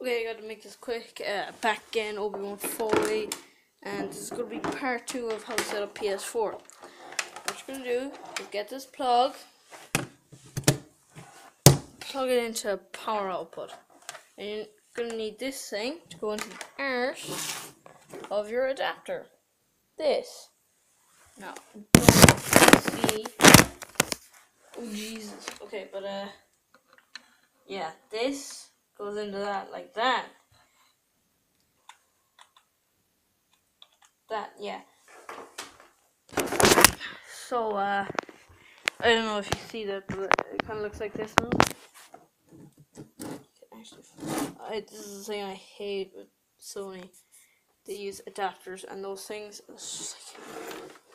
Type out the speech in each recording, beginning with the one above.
Okay, I gotta make this quick. Uh, back again, Obi-Wan Foley, and this is gonna be part two of how to set up PS4. What you're gonna do is get this plug, plug it into a power output, and you're gonna need this thing to go into the arse of your adapter. This. Now, see. Oh Jesus. Okay, but uh, yeah, this goes into that like that. That, yeah. So, uh, I don't know if you see that, but it kind of looks like this one. Actually, I, this is the thing I hate with Sony. They use adapters and those things. It's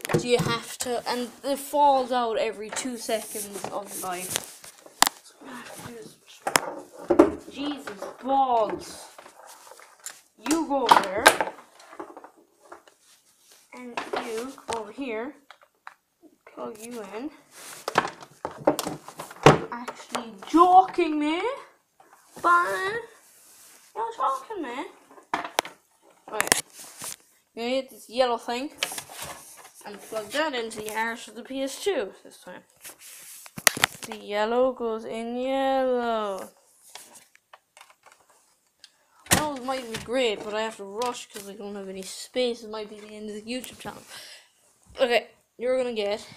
like, do you have to? And it falls out every two seconds of life. So what I have to do is Jesus balls. You go over there. And you over here. Plug you in. Actually joking me. But you're joking me. Right. You're this yellow thing and plug that into the arse of the PS2 this time. The yellow goes in yellow. I know it might be great, but I have to rush because I don't have any space. It might be the end of the YouTube channel. Okay, you're gonna get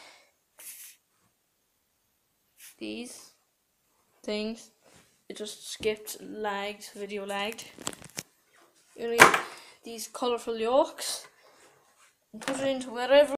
these things. It just skipped, lagged, video lagged. You're gonna get these colourful yolks and put it into wherever